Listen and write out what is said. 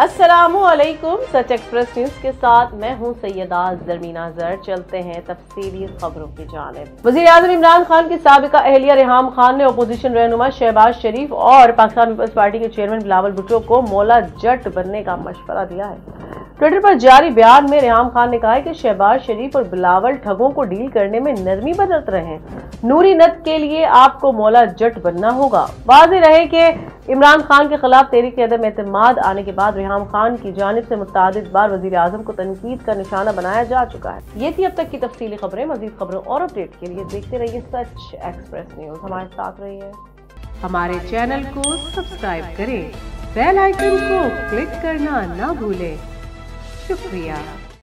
असलकुम सच express news के साथ मैं हूँ सैयदा जरमीना जर चलते हैं तफसीली खबरों की जानब। वजी अजम इमरान खान की सबका अहलिया रेहाम खान ने अपोजिशन रहनुमा शहबाज शरीफ और पाकिस्तान पीपल्स पार्टी के चेयरमैन बिलावल भुट्टो को मौला जट बनने का मशवरा दिया है। ट्विटर पर जारी बयान में रेहाम खान ने कहा है कि शहबाज शरीफ और बिलावल ठगों को डील करने में नरमी बरत रहे हैं। नूरी नत के लिए आपको मौला जट बनना होगा। वाज रहे कि इमरान खान के खिलाफ तेरी के अदम एतमाद आने के बाद रेहाम खान की जानब से मुताद बार वजी अजम को तनकीद का निशाना बनाया जा चुका है। ये थी अब तक की तफसीली खबरें। मजीद खबरों और अपडेट के लिए देखते रहिए सच एक्सप्रेस न्यूज़। हमारे साथ रहिए। हमारे चैनल को सब्सक्राइब करें। बेल आइकन को क्लिक करना ना भूलें। शुक्रिया।